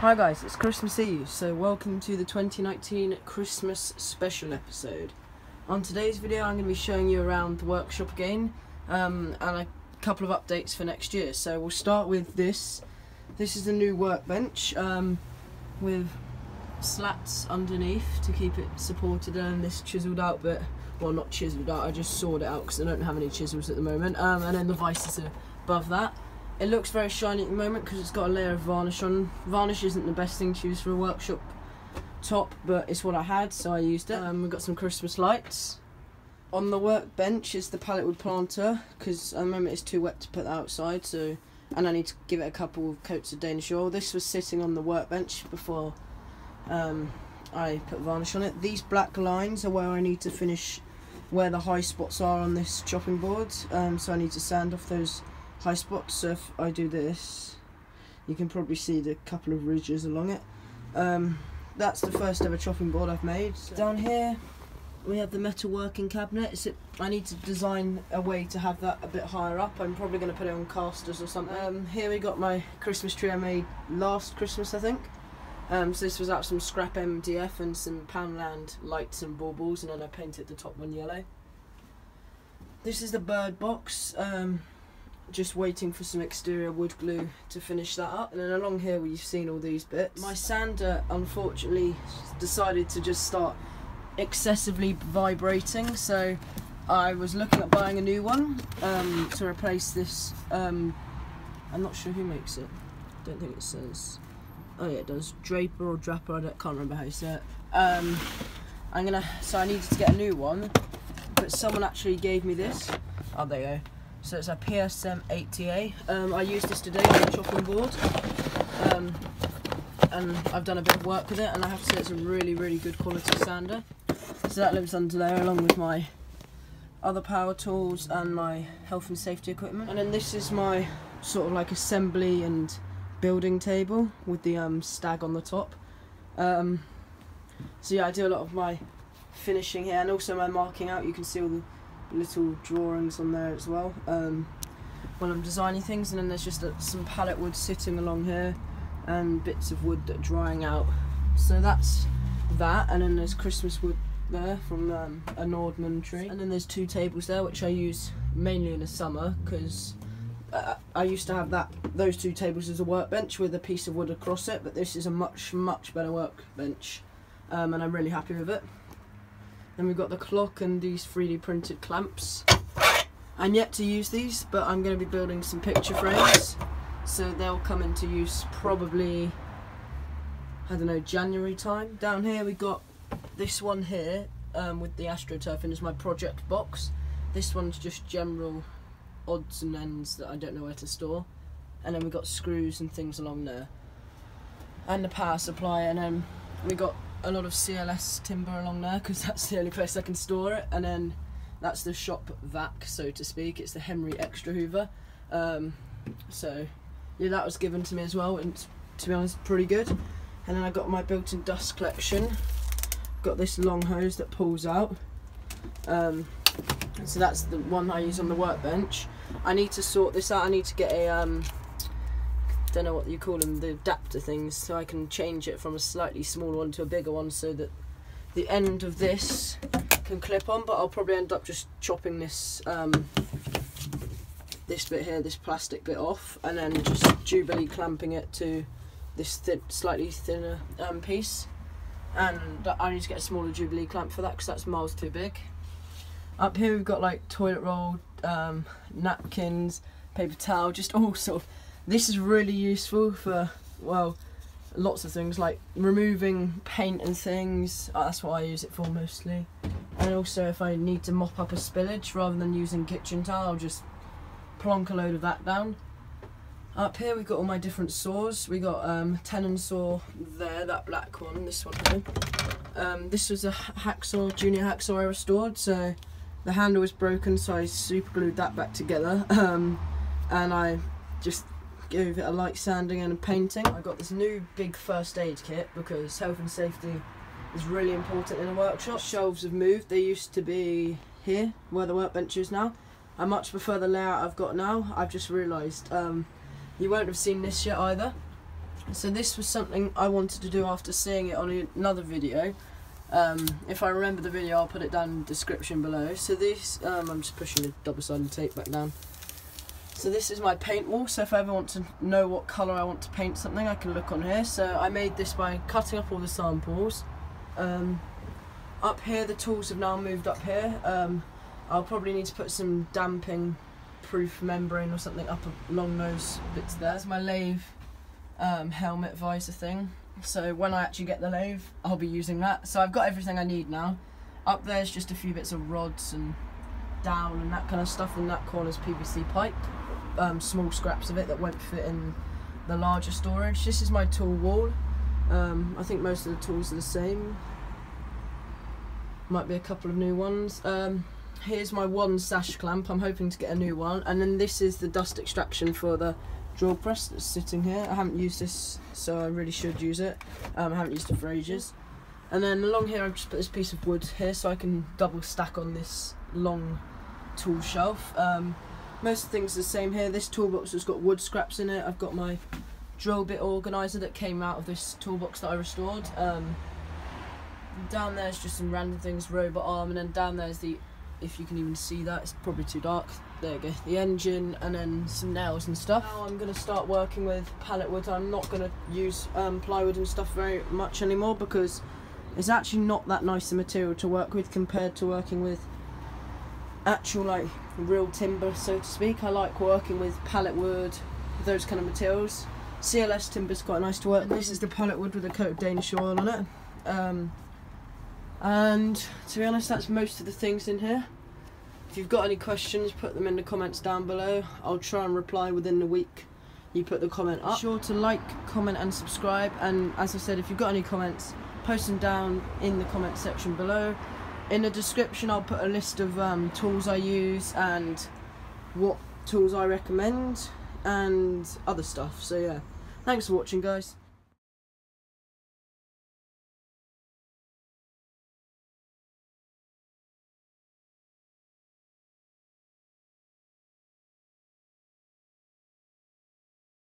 Hi guys, it's Christmas Eve, so welcome to the 2019 Christmas special episode. On today's video I'm going to be showing you around the workshop again um, and a couple of updates for next year. So we'll start with this. This is the new workbench um, with slats underneath to keep it supported and this chiselled out bit, well not chiselled out, I just sawed it out because I don't have any chisels at the moment um, and then the vices above that. It looks very shiny at the moment because it's got a layer of varnish on. Varnish isn't the best thing to use for a workshop top, but it's what I had, so I used it. Um, we've got some Christmas lights. On the workbench is the pallet wood planter because at the moment it's too wet to put outside, so and I need to give it a couple of coats of Danish oil. This was sitting on the workbench before um, I put varnish on it. These black lines are where I need to finish where the high spots are on this chopping board, um, so I need to sand off those high spots so if I do this. You can probably see the couple of ridges along it. Um, that's the first ever chopping board I've made. So down here we have the metal working cabinet. It's, I need to design a way to have that a bit higher up. I'm probably going to put it on casters or something. Um, here we got my Christmas tree I made last Christmas I think. Um, so this was out some scrap MDF and some Poundland lights and baubles and then I painted the top one yellow. This is the bird box. Um, just waiting for some exterior wood glue to finish that up. And then along here we've seen all these bits. My sander unfortunately decided to just start excessively vibrating. So I was looking at buying a new one um, to replace this um, I'm not sure who makes it. Don't think it says oh yeah it does. Draper or Draper I can't remember how you say it. Um, I'm gonna so I needed to get a new one but someone actually gave me this. Oh there you go so it's a PSM 80A. Um, I used this today on the chopping board. Um, and I've done a bit of work with it and I have to say it's a really really good quality sander. So that lives under there along with my other power tools and my health and safety equipment. And then this is my sort of like assembly and building table with the um, stag on the top. Um, so yeah, I do a lot of my finishing here and also my marking out. You can see all the little drawings on there as well. Um, when I'm designing things and then there's just some pallet wood sitting along here and bits of wood that are drying out. So that's that and then there's Christmas wood there from um, a Nordmann tree. And then there's two tables there which I use mainly in the summer because uh, I used to have that those two tables as a workbench with a piece of wood across it but this is a much much better workbench um, and I'm really happy with it then we've got the clock and these 3D printed clamps. I'm yet to use these, but I'm going to be building some picture frames. So they'll come into use probably, I don't know, January time. Down here we've got this one here um, with the AstroTurf and my project box. This one's just general odds and ends that I don't know where to store. And then we've got screws and things along there. And the power supply and then we got a lot of CLS timber along there because that's the only place I can store it. And then that's the shop vac, so to speak. It's the Henry Extra Hoover. Um, so yeah, that was given to me as well, and to be honest, pretty good. And then I got my built-in dust collection. Got this long hose that pulls out. Um, so that's the one I use on the workbench. I need to sort this out. I need to get a um, don't know what you call them, the adapter things, so I can change it from a slightly smaller one to a bigger one so that the end of this can clip on, but I'll probably end up just chopping this um, this bit here, this plastic bit off, and then just Jubilee clamping it to this thin, slightly thinner um, piece. And I need to get a smaller Jubilee clamp for that because that's miles too big. Up here we've got like toilet roll, um, napkins, paper towel, just all sort of this is really useful for, well, lots of things like removing paint and things. Uh, that's what I use it for mostly. And also if I need to mop up a spillage rather than using kitchen towel, I'll just plonk a load of that down. Up here we've got all my different saws. We got um, tenon saw there, that black one, this one here. Um, this was a hacksaw, junior hacksaw I restored, so the handle was broken, so I super glued that back together. Um, and I just give it a light sanding and a painting. I got this new big first aid kit because health and safety is really important in a workshop. Shelves have moved, they used to be here where the workbench is now. I much prefer the layout I've got now. I've just realised um, you won't have seen this yet either. So this was something I wanted to do after seeing it on another video. Um, if I remember the video, I'll put it down in the description below. So this, um, I'm just pushing the double-sided tape back down. So this is my paint wall, so if I ever want to know what colour I want to paint something, I can look on here. So I made this by cutting up all the samples. Um, up here, the tools have now moved up here. Um, I'll probably need to put some damping proof membrane or something up along those bits there. There's my lathe um, helmet visor thing. So when I actually get the lathe, I'll be using that. So I've got everything I need now. Up there's just a few bits of rods and down and that kind of stuff. In that corner's PVC pipe um, small scraps of it that won't fit in the larger storage. This is my tool wall. Um, I think most of the tools are the same. Might be a couple of new ones. Um, here's my one sash clamp. I'm hoping to get a new one. And then this is the dust extraction for the drill press that's sitting here. I haven't used this, so I really should use it. Um, I haven't used it for ages. And then along here I've just put this piece of wood here so I can double stack on this long tool shelf. Um, most things are the same here. This toolbox has got wood scraps in it. I've got my drill bit organiser that came out of this toolbox that I restored. Um, down there's just some random things, robot arm, and then down there's the, if you can even see that, it's probably too dark. There you go, the engine, and then some nails and stuff. Now I'm going to start working with pallet wood. I'm not going to use um, plywood and stuff very much anymore because it's actually not that nice a material to work with compared to working with actual like real timber so to speak. I like working with pallet wood those kind of materials. CLS timber is quite nice to work with. This is the pallet wood with a coat of Danish oil on it. Um, and to be honest that's most of the things in here. If you've got any questions put them in the comments down below. I'll try and reply within the week. You put the comment up. Be sure to like, comment and subscribe. And as I said if you've got any comments post them down in the comment section below in the description I'll put a list of um, tools I use and what tools I recommend and other stuff. So yeah. Thanks for watching guys